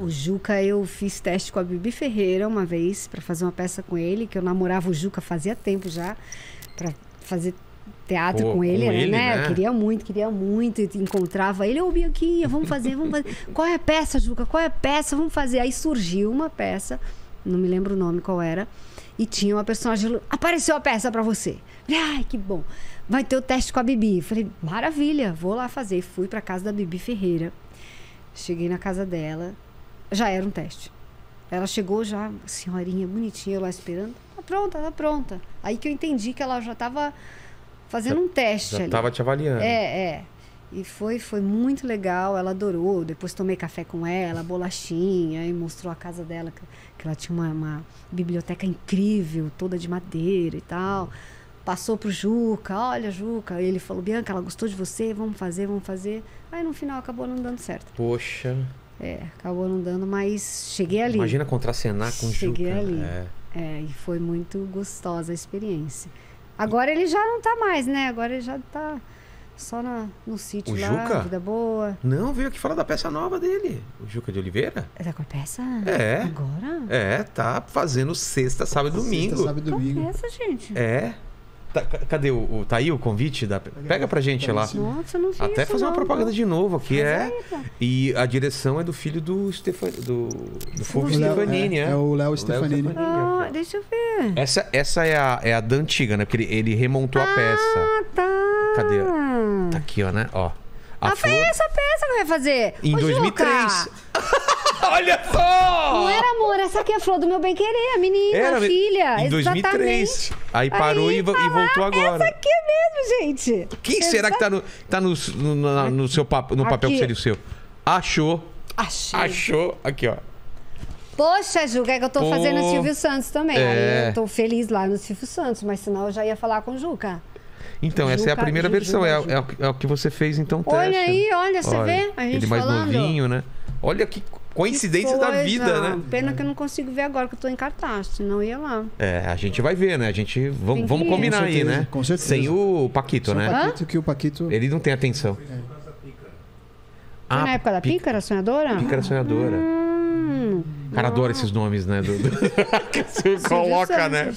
O Juca, eu fiz teste com a Bibi Ferreira uma vez para fazer uma peça com ele, que eu namorava o Juca fazia tempo já, para fazer teatro Pô, com ele, com né? ele, né? Eu queria muito, queria muito. E encontrava ele, ô Bianquinha, vamos fazer, vamos fazer. Qual é a peça, Juca? Qual é a peça? Vamos fazer. Aí surgiu uma peça, não me lembro o nome qual era, e tinha uma personagem. Apareceu a peça para você. Ai, que bom. Vai ter o teste com a Bibi. Falei, maravilha, vou lá fazer. Fui para casa da Bibi Ferreira. Cheguei na casa dela, já era um teste. Ela chegou já, senhorinha bonitinha, eu lá esperando. Tá pronta, tá pronta. Aí que eu entendi que ela já estava fazendo um teste Já ali. tava te avaliando. É, é. E foi, foi muito legal, ela adorou. Depois tomei café com ela, bolachinha, e mostrou a casa dela, que, que ela tinha uma, uma biblioteca incrível, toda de madeira e tal. Passou pro Juca, olha, Juca. Ele falou, Bianca, ela gostou de você, vamos fazer, vamos fazer. Aí no final acabou não dando certo. Poxa, É, acabou não dando, mas cheguei ali. imagina contracenar com o Cheguei Juca. ali. É. É, e foi muito gostosa a experiência. Agora ele já não tá mais, né? Agora ele já tá só na, no sítio O lá, Juca? vida boa. Não, veio aqui falar da peça nova dele. O Juca de Oliveira? Tá com a peça? É. Agora? É, tá fazendo sexta, sábado e domingo. Sexta, sábado e Qual domingo. peça, gente? É. Tá- ca- cadê o, o- Tá aí o convite? Da... Pega pra gente lá. Nossa, eu não vi Até fazer uma não. propaganda de novo aqui, Faz é. E a direção é do filho do Stefan... do, do Fulvio Stefanini, é. é, é o Léo Stefanini. Ah, deixa eu ver. Essa, essa é, a, é a da antiga, né? Porque ele, ele remontou a peça. Ah, tá. Cadê? Tá aqui, ó, né? Ó. A Ah, foi essa peça que vai fazer. em Ô, 2003. Juca, Olha só! Não era amor, essa aqui é a flor do meu bem querer, a menina, Era, a filha. Em 2003. exatamente. Aí parou Aí, e, vo- e ah, voltou agora. Essa aqui é mesmo, gente. Quem será que tá no, tá no, no, na- no seu papo, no papel Aqui. que seria o seu? Achou. Achei. Achou. Aqui, ó. Poxa, Juca, é que eu tô Pô. fazendo o Silvio Santos também. É. Aí eu tô feliz lá no Silvio Santos, mas senão eu já ia falar com o Juca. Então, essa é a Juca, primeira Juca, versão. É, Juca. é, o, é o que você fez, então, teste. Olha aí, olha, você Olha, vê? A gente Ele mais falando. novinho, né? Olha que coincidências da vida, né? Pena que eu não consigo ver agora que eu tô em cartaz, senão eu ia lá. É, a gente vai ver, né? A gente. Vamos, combinar Com aí, certeza, né? com certeza. Sem o Paquito, Só né? Paquito, que o Paquito... Ele não tem atenção. Foi na época da Pícara Sonhadora? Pícara sonhadora. Hum, O cara adora esses nomes, né? Do, do... que você coloca, né?